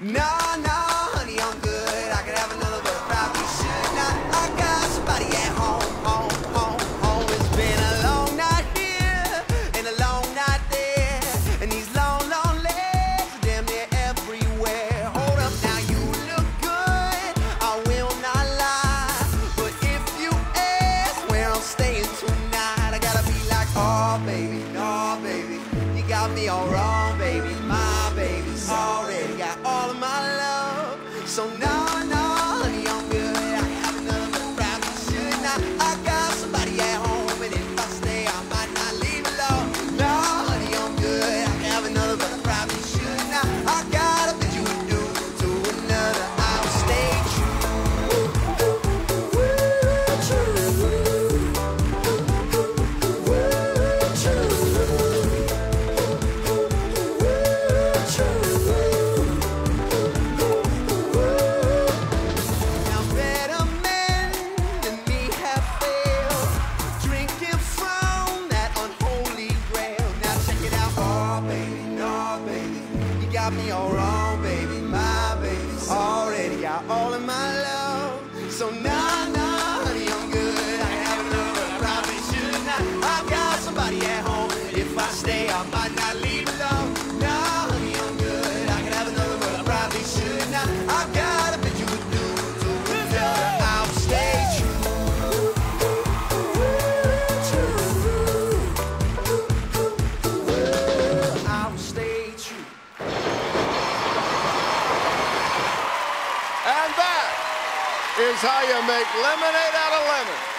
Nah, nah, honey, I'm good. I could have another, but probably should not. I got somebody at home, home, home, home. It's been a long night here and a long night there, and these long, long legs damn near everywhere. Hold up, now you look good. I will not lie, but if you ask where I'm staying tonight, I gotta be like, oh baby, no baby, you got me all wrong, baby. So no, got me all wrong, baby. My baby's already got all of my love, so nah, nah, honey, I'm good. I but I probably should not. I got somebody at home. If I stay, I might not leave And that is how you make lemonade out of lemon.